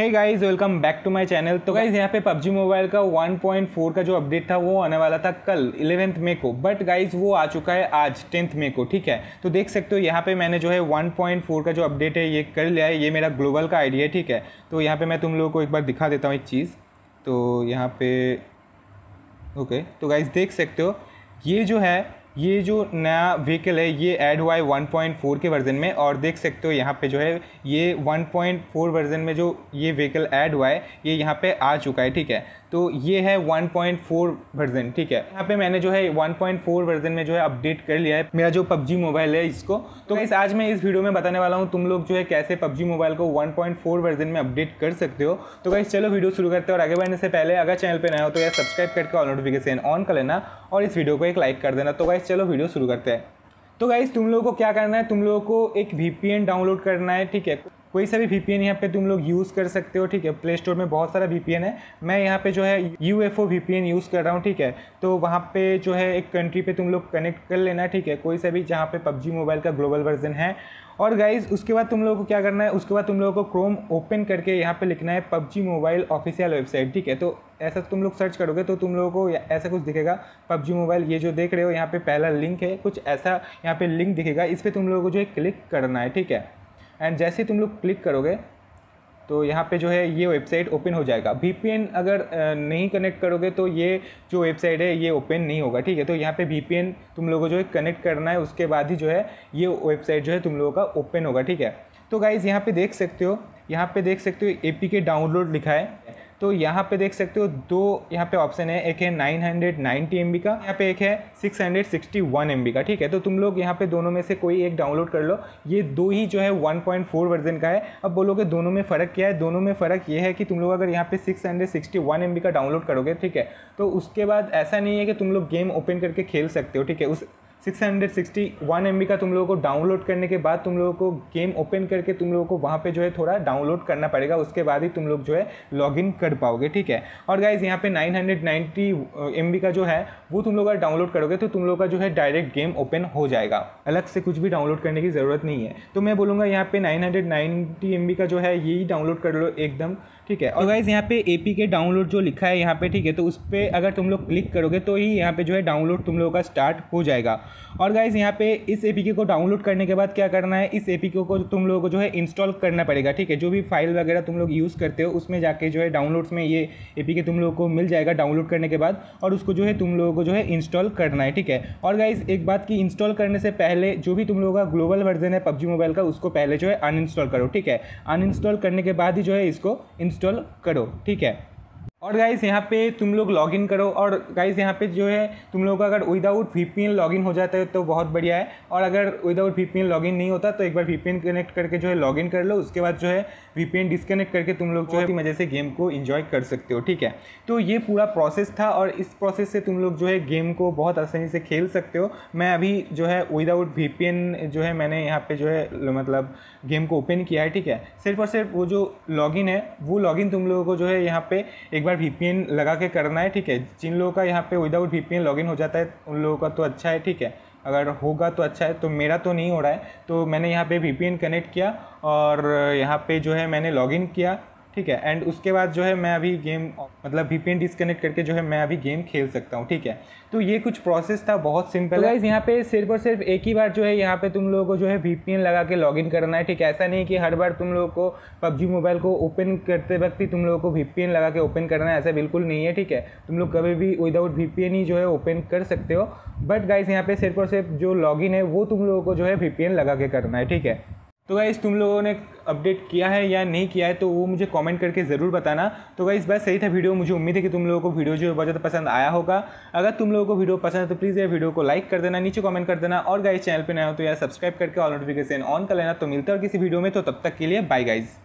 Hey guys welcome back to my channel तो guys यहाँ पे पबजी मोबाइल का 1.4 का जो अपडेट था, वो आने वाला था कल इलेवेंथ मे को. बट गाइस वो आ चुका है आज टेंथ मे को, ठीक है? तो देख सकते हो, यहाँ पे मैंने जो है 1.4 का जो अपडेट है, ये कर लिया है, ये मेरा ग्लोबल का आइडिया है, ठीक है? तो यहाँ पे मैं तुम लोगों को एक बार दिखा देता हूँ एक चीज़। तो यहाँ पे ओके तो गाइज़ देख सकते हो, ये जो है ये जो नया व्हीकल है, ये ऐड हुआ है 1.4 के वर्जन में, और देख सकते हो यहाँ पे जो है, ये 1.4 वर्जन में जो ये व्हीकल ऐड हुआ है ये यहाँ पे आ चुका है, ठीक है? तो ये है 1.4 वर्जन ठीक है? यहाँ पे मैंने जो है 1.4 वर्जन में जो है अपडेट कर लिया है, मेरा जो पबजी मोबाइल है इसको। तो इस, आज मैं इस वीडियो में बताने वाला हूँ तुम लोग जो है कैसे पबजी मोबाइल को 1.4 वर्जन में अपडेट कर सकते हो। तो गाइस चलो वीडियो शुरू करते हैं और आगे बढ़ने से पहले अगर चैनल पर नया हो तो यार सब्सक्राइब करके ऑल नोटिफिकेशन ऑन कर लेना और इस वीडियो को एक लाइक कर देना। तो गाइस चलो वीडियो शुरू करते हैं। तो गाइस तुम लोगों को क्या करना है? तुम लोगों को एक वीपीएन डाउनलोड करना है, ठीक है? कोई सा भी वी पी यहाँ पे तुम लोग यूज़ कर सकते हो, ठीक है? प्ले स्टोर में बहुत सारा वीपीएन है। मैं यहाँ पे जो है U F O V use कर रहा हूँ, ठीक है? तो वहाँ पे जो है एक कंट्री पे तुम लोग कनेक्ट कर लेना, ठीक है? कोई सा भी जहाँ पे पबजी मोबाइल का ग्लोबल वर्जन है। और गाइज़ उसके बाद तुम लोगों को क्या करना है? उसके बाद तुम लोगों को क्रोम ओपन करके यहाँ पे लिखना है पबजी मोबाइल ऑफिशियल वेबसाइट ठीक है? तो ऐसा तुम लोग सर्च करोगे तो तुम लोगों को ऐसा कुछ दिखेगा। पबजी मोबाइल ये जो देख रहे हो, यहाँ पे पहला लिंक है। कुछ ऐसा यहाँ पे लिंक दिखेगा। इस पर तुम लोगों को जो है क्लिक करना है, ठीक है? एंड जैसे ही तुम लोग क्लिक करोगे तो यहाँ पे जो है ये वेबसाइट ओपन हो जाएगा। वी अगर नहीं कनेक्ट करोगे तो ये जो वेबसाइट है, ये ओपन नहीं होगा, ठीक है? तो यहाँ पे वी तुम लोगों को जो है कनेक्ट करना है, उसके बाद ही जो है ये वेबसाइट जो है तुम लोगों का ओपन होगा, ठीक है? तो गाइज़ यहाँ पे देख सकते हो, यहाँ पे देख सकते हो ए डाउनलोड लिखा है। तो यहाँ पे देख सकते हो दो यहाँ पे ऑप्शन है। एक है 990 एम का, यहाँ पे एक है 661 एम का, ठीक है? तो तुम लोग यहाँ पे दोनों में से कोई एक डाउनलोड कर लो। ये दो ही जो है 1.4 वर्जन का है। अब बोलोगे दोनों में फ़र्क क्या है? दोनों में फ़र्क ये है कि तुम लोग अगर यहाँ पे 661 एम का डाउनलोड करोगे, ठीक है? तो उसके बाद ऐसा नहीं है कि तुम लोग गेम ओपन करके खेल सकते हो, ठीक है? उस सिक्स हंड्रेड का तुम लोगों को डाउनलोड करने के बाद तुम लोगों को गेम ओपन करके तुम लोगों को वहाँ पे जो है थोड़ा डाउनलोड करना पड़ेगा। उसके बाद ही तुम लोग जो है लॉगिन कर पाओगे, ठीक है? और गाइज़ यहाँ पे 990 एम का जो है, वो तुम लोग अगर डाउनलोड करोगे तो तुम लोग का जो है डायरेक्ट गेम ओपन हो जाएगा। अलग से कुछ भी डाउनलोड करने की ज़रूरत नहीं है। तो मैं बोलूँगा, यहाँ पे नाइन हंड्रेड का जो है यही डाउनलोड कर लो एकदम। ठीक है। और गाइज़ यहाँ पे एपी के डाउनलोड जो लिखा है यहाँ पे, ठीक है तो उस पर अगर तुम लोग क्लिक करोगे तो ही यहाँ पे जो है डाउनलोड तुम लोगों का स्टार्ट हो जाएगा। और गाइज़ यहाँ पे इस ए को डाउनलोड करने के बाद क्या करना है? इस ए को तुम लोगों को जो है इंस्टॉल करना पड़ेगा, ठीक है। जो भी फ़ाइल वगैरह तुम लोग यूज़ करते हो, उसमें जाके जो है डाउनलोड्स में ये ए तुम लोगों को मिल जाएगा डाउनलोड करने के बाद और उसको जो है तुम लोगों को जो है इंस्टॉल करना है, ठीक है। और गाइज़ एक बात की इंस्टॉल करने से पहले जो भी तुम लोगों का ग्लोबल वर्जन है, पबजी मोबाइल का, उसको पहले जो है अनइंस्टॉल करो, ठीक है। अनइंस्टॉल करने के बाद ही जो है इसको करो ठीक है? और गाइस यहाँ पे तुम लोग लॉगिन करो और गाइस यहाँ पे जो है तुम लोग का अगर विदाउट वी लॉगिन हो जाता है तो बहुत बढ़िया है। और अगर विदाउट वी लॉगिन नहीं होता तो एक बार वीपीएन कनेक्ट करके जो है लॉगिन कर लो। उसके बाद जो है वीपीएन डिसकनेक्ट करके तुम लोग जो है मज़े से गेम को इन्जॉय कर सकते हो ठीक है? तो ये पूरा प्रोसेस था और इस प्रोसेस से तुम लोग जो है गेम को बहुत आसानी से खेल सकते हो। मैं अभी जो है विदाउट वीपीएन जो है मैंने यहाँ पर जो है मतलब गेम को ओपन किया है ठीक है? सिर्फ़ और सिर्फ़ वो जो लॉगिन है वो लॉगिन तुम लोगों को जो है यहाँ पे एक बार वी लगा के करना है, ठीक है? जिन लोगों का यहाँ पे विदाउट वी लॉगिन हो जाता है, उन लोगों का तो अच्छा है, ठीक है? अगर होगा तो अच्छा है तो मेरा तो नहीं हो रहा है। तो मैंने यहाँ पे वीपीएन कनेक्ट किया और यहाँ पे जो है मैंने लॉगिन किया। ठीक है एंड उसके बाद जो है मैं अभी गेम मतलब वी पी डिस्कनेक्ट करके जो है मैं अभी गेम खेल सकता हूँ ठीक है? तो ये कुछ प्रोसेस था बहुत सिंपल है। यहाँ पे सिर्फ़ और सिर्फ़ एक ही बार जो है यहाँ पे तुम लोगों को जो है वी लगा के लॉगिन करना है ठीक है? ऐसा नहीं कि हर बार तुम लोगों को पबजी मोबाइल को ओपन करते वक्त ही तुम लोगों को वीपीएन लगा के ओपन करना है ऐसा बिल्कुल नहीं है ठीक है? तुम लोग कभी भी विदाउट वीपीएन ही जो है ओपन कर सकते हो। बट गाइज़ यहाँ पे सिर्फ़ और सिर्फ़ जो लॉगिन है वो तुम लोगों को जो है वीपीएन लगा के करना है ठीक है? तो गाइस तुम लोगों ने अपडेट किया है या नहीं किया है तो वो मुझे कमेंट करके ज़रूर बताना। तो गाइस बस सही था वीडियो मुझे उम्मीद है कि तुम लोगों को वीडियो जो है बहुत ज़्यादा पसंद आया होगा। अगर तुम लोगों को वीडियो पसंद है तो प्लीज़ ये वीडियो को लाइक कर देना, नीचे कमेंट कर देना। और गाइस चैनल पर नया हो तो यार सब्सक्राइब करके ऑल नोटिफिकेशन ऑन कर लेना। तो मिलता है किसी वीडियो में तो तब तक के लिए बाय गाइज़